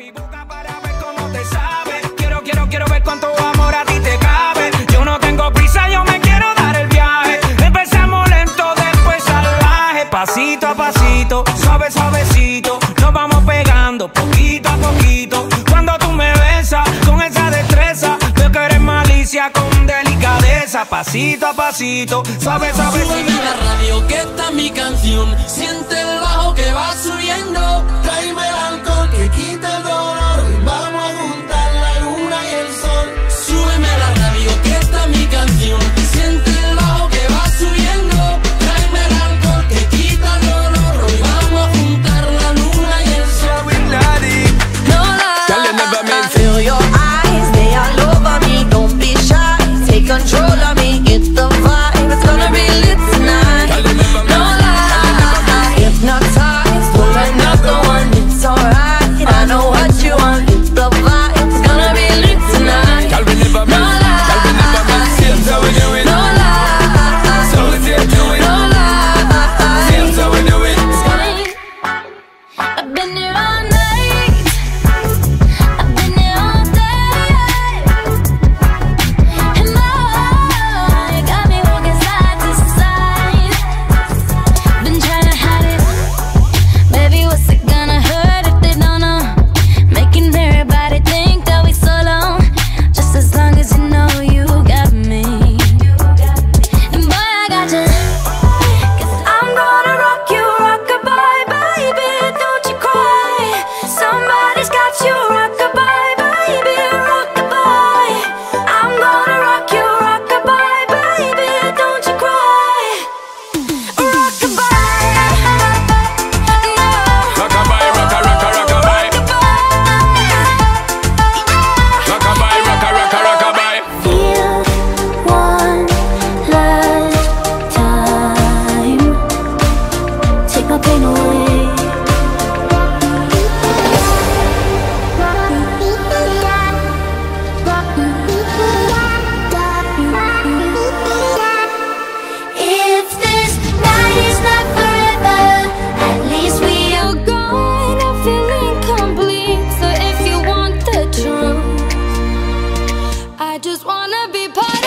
Mi boca para ver cómo te sabe. Quiero, quiero, quiero ver cuánto amor a ti te cabe. Yo no tengo prisa, yo me quiero dar el viaje. Empezamos lento, después salvaje. Pasito a pasito, suave, suavecito. Nos vamos pegando poquito a poquito. Cuando tú me besas con esa destreza, veo que eres malicia con delicadeza. Pasito a pasito, suave, Súbeme suavecito. la radio que está mi canción Siente el bajo que I've been around. just wanna be part